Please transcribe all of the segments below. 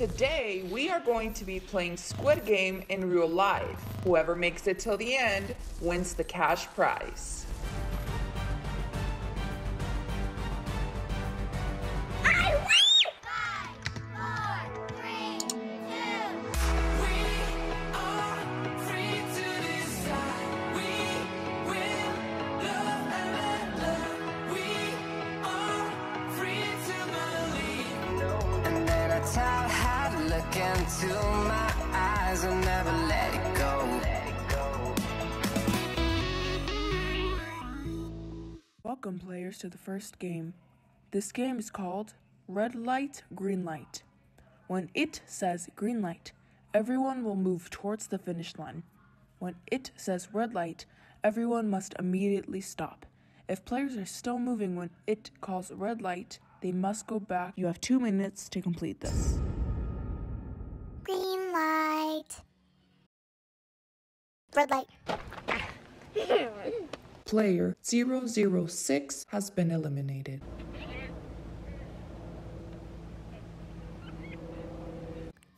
Today, we are going to be playing Squid Game in real life. Whoever makes it till the end wins the cash prize. To look into my eyes and never let it go. Welcome, players, to the first game. This game is called Red Light, Green Light. When it says green light, everyone will move towards the finish line. When it says red light, everyone must immediately stop. If players are still moving when it calls red light, they must go back. You have two minutes to complete this. Green light. Red light. Player 006 has been eliminated.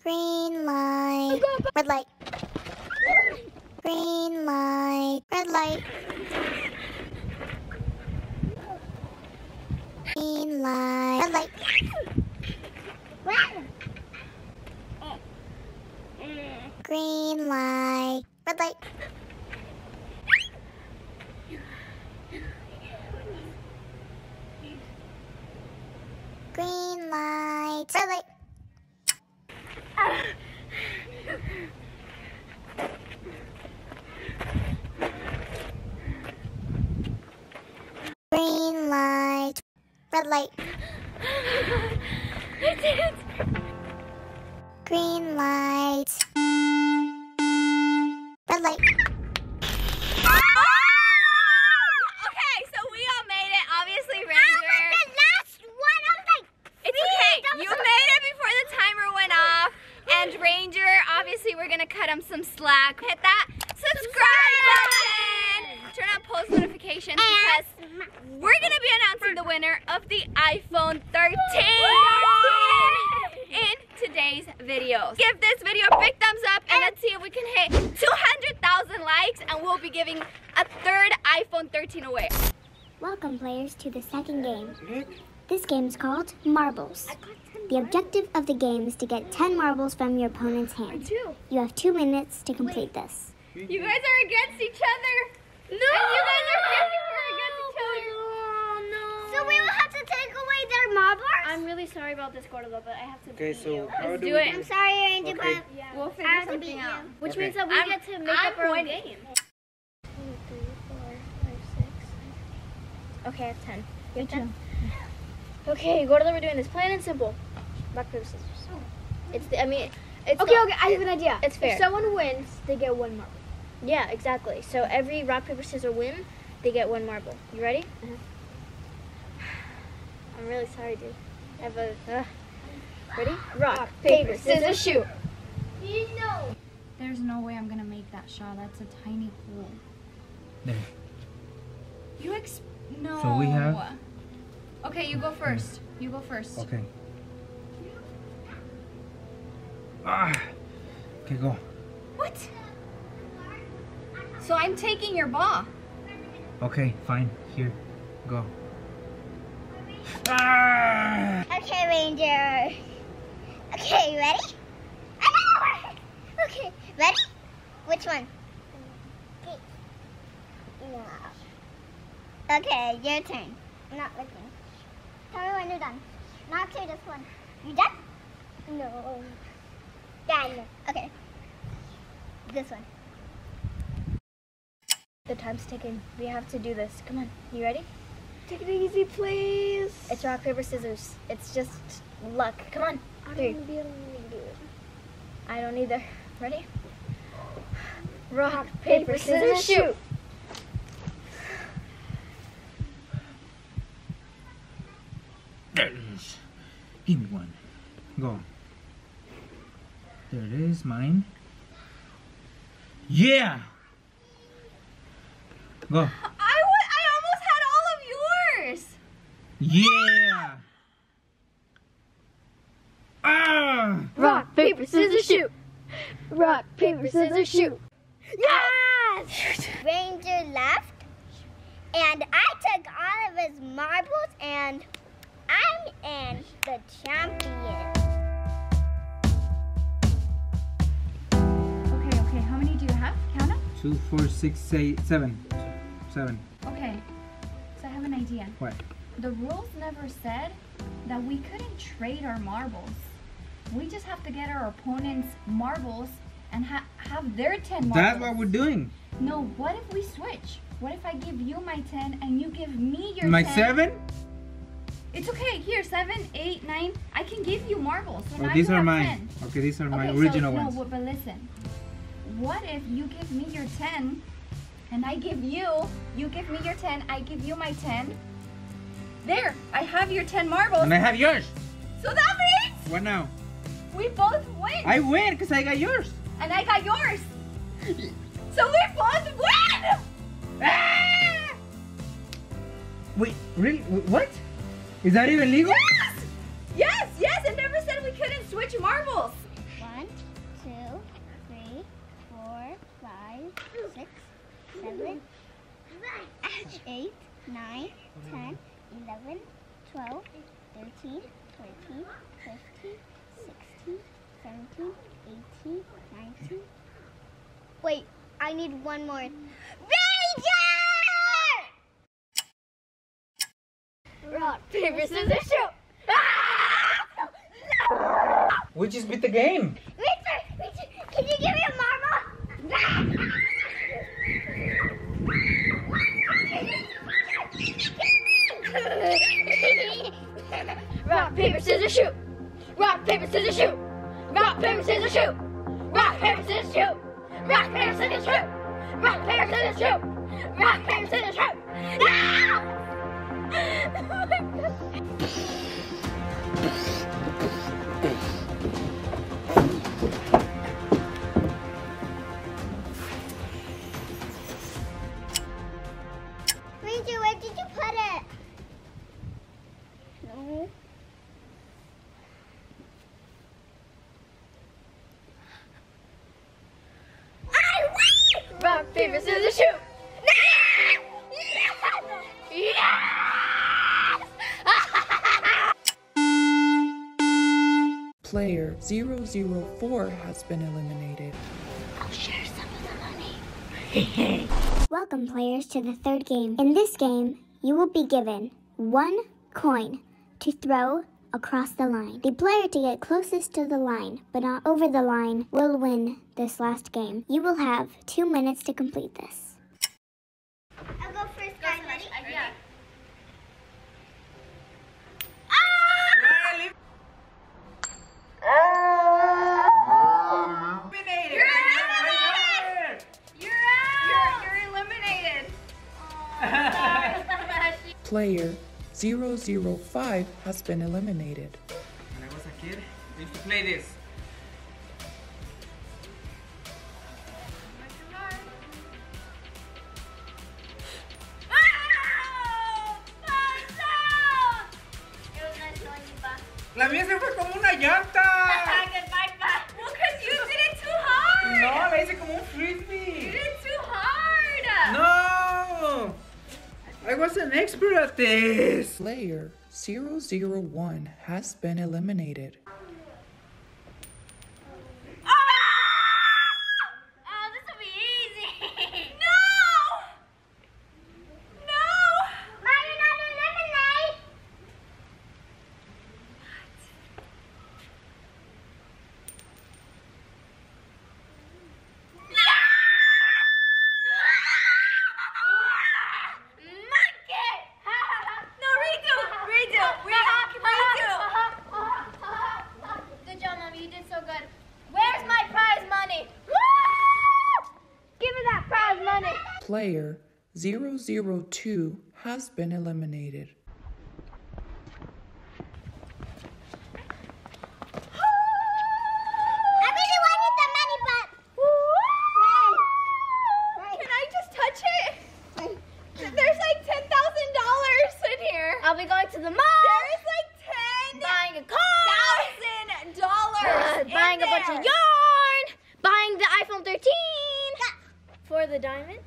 Green light. Red light. Green light. Red light. Green light. Red light. Green light. Red light. Green light. Red light. Green light. Red light. Green light. Red light. Okay, so we all made it. Obviously, Ranger. the last one. I was like, It's okay. You made it before the timer went off. And Ranger, obviously, we're gonna cut him some slack. Hit that subscribe button. Turn on post notifications because we're gonna be announcing the winner of the iPhone 13 in today's videos. Give this video a big thumbs up and let's see if we can hit 200,000 likes and we'll be giving a third iPhone 13 away. Welcome, players, to the second game. This game is called Marbles. The objective of the game is to get 10 marbles from your opponent's hand. You have two minutes to complete this. You guys are against each other. No. And you guys are physically against each other. So we will have to take away their marbles? I'm really sorry about this, Gordo, but I have to Okay, beat so you. how Let's do do it. I'm sorry, Ranger, Okay. but Yeah. We'll I figure have to something beat out. you. Which Okay. means that we I'm- get to make I'm up our own game. Two, three, four, five, six. Okay, I have ten. You have ten? Okay, Gordo, we're doing this plain and simple. Rock, paper, scissors. Oh. It's the, I mean, it's Okay, the- okay, I have an idea. It's fair. If someone wins, they get one marble. Yeah, exactly. So every rock, paper, scissors win, they get one marble. You ready? Uh-huh. I'm really sorry, dude. I have a. Uh, ready? Rock, paper, scissors, shoot. There's no way I'm gonna make that shot. That's a tiny hole. There. You ex no. So we have- Okay, you go first. You go first. Okay. Ah. Okay, go. What? So I'm taking your ball. Okay, fine. Here, go. Ah! Okay, Ranger. Okay, ready? Okay, ready? Which one? Okay. No. Okay, your turn. I'm not looking. Tell me when you're done. Not to this one. You done? No. Done. Okay. This one. The time's ticking. We have to do this. Come on. You ready? Take it easy, please. It's rock, paper, scissors. It's just luck. Come on. I Three. be able to do it. I don't either. Ready? Rock, paper, scissors, shoot. There it is. Give me one. Go. There it is, mine. Yeah! Go. I, w- I almost had all of yours. Yeah! Ah! Rock, paper, scissors, shoot. Rock, paper, scissors, shoot. Yes! Ranger left, and I took all of his marbles, and I'm in the champion. Okay, okay. How many do you have? Count them. Two, four, six, eight, seven. Seven. Okay. So I have an idea. What? The rules never said that we couldn't trade our marbles. We just have to get our opponent's marbles and ha- have their 10 marbles. That's what we're doing. No, what if we switch? What if I give you my 10 and you give me your My 10? seven? It's okay. Here, seven, eight, nine. I can give you marbles. So Oh, these are mine. 10. Okay, these are my okay, original so, ones. No, but, but listen. What if you give me your 10 and I give you, you give me your 10, I give you my 10. There, I have your 10 marbles. And I have yours. So that means What now? we both win. I win because I got yours. and I got yours. So we both win! Ah! Wait, really? What? Is that even legal? Yes! Yes, yes, it never said we couldn't switch marbles. One, two, three, four, five, six, seven, eight, nine, ten, eleven, twelve, thirteen, fourteen, fifteen, sixteen, seventeen, eighteen, nineteen. Wait, I need one more. Ranger! Rock, paper, scissors, shoot. Ah! No! We just beat the game. Richard, Richard, can you give me a Rock, paper, scissors, shoot. Rock, paper, scissors, shoot. Rock, paper, scissors, shoot. Rock, paper, scissors, shoot. Rock, paper, scissors, shoot. Rock, paper, scissors, shoot. Rock, paper, scissors, shoot. Ranger, Rock, paper, scissors, shoot. Player 004 has been eliminated. Welcome, players, to the third game. In this game, you will be given one coin to throw across the line. The player to get closest to the line, but not over the line, will win this last game. You will have two minutes to complete this. I'll go first, guys. Ready? Yeah. You're out. You're, you're eliminated. Player 005 has been eliminated. When I was a kid, I used to play this. An expert at this. Player 001 has been eliminated. Oh, this will be easy. No. No. Mommy, not eliminate! No, redo. Redo. Redo. Good job, Mommy. You did so good. Where's my prize money? Give me that prize money. Player 002 has been eliminated. I really wanted the money, but. Can I just touch it? There's like ten thousand dollars in here. I'll be going to the mall. There's like ten Buying a car. thousand dollars. Uh, buying a bunch of yarn, buying the iPhone 13 for the diamonds.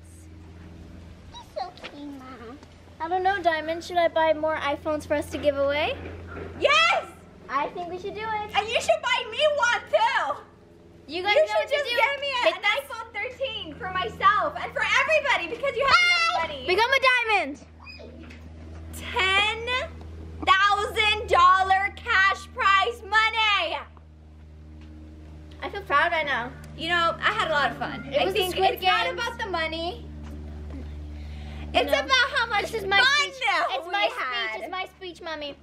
He's so cute, Mom. I don't know, Diamond. Should I buy more iPhones for us to give away? Yes! I think we should do it. And you should buy me one too. You guys You know should what to just do. get me a, an iPhone 13 for myself and for everybody because you have ah! enough money. Become a diamond. ten thousand dollar cash prize money. I feel proud right now. You know, I had a lot of fun. It I was think it's not about the money. It's No. about how much This is my fun speech. It's my had. speech. It's my speech, mommy.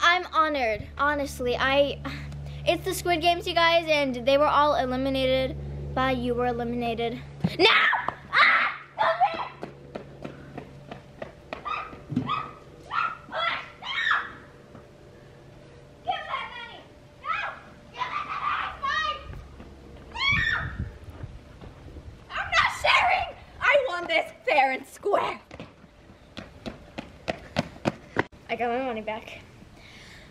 I'm honored. Honestly, I. It's the Squid Games, you guys, and they were all eliminated. But you were eliminated. Now! Ah! Stop it! Give that money. No! Give it to me. It's mine. No! I'm not sharing. I want this fair and square. I got my money back.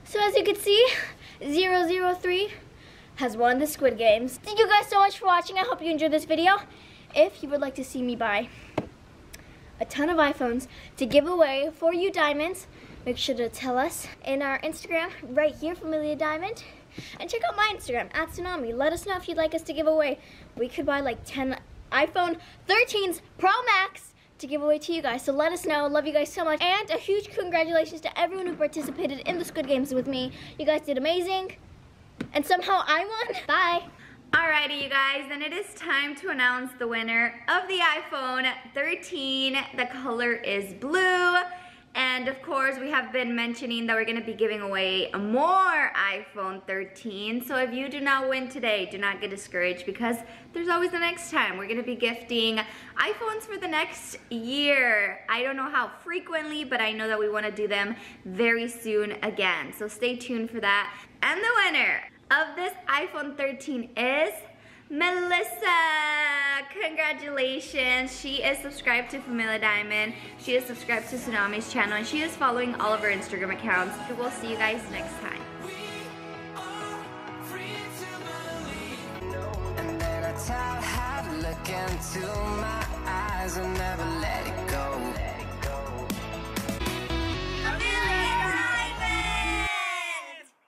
So as you can see, 003 has won the Squid Games. Thank you guys so much for watching. I hope you enjoyed this video. If you would like to see me buy a ton of iPhones to give away for you diamonds, make sure to tell us in our Instagram right here, Familia Diamond. And check out my Instagram, at Txunamy. Let us know if you'd like us to give away. We could buy like 10 iPhone 13s Pro Max to give away to you guys. So let us know. Love you guys so much. And a huge congratulations to everyone who participated in the Squid Games with me. You guys did amazing. And somehow I won. Bye. Alrighty, you guys, then it is time to announce the winner of the iPhone 13. The color is blue. And of course, we have been mentioning that we're to be giving away more iPhone 13. So if you do not win today, do not get discouraged because there's always the next time. We're to be gifting iPhones for the next year. I don't know how frequently, but I know that we want to do them very soon again. So stay tuned for that. And the winner of this iPhone 13 is Melissa. Congratulations. She is subscribed to Familia Diamond. She is subscribed to Txunamy's channel and she is following all of our Instagram accounts. We'll see you guys next time. Look into my eyes and never let it go.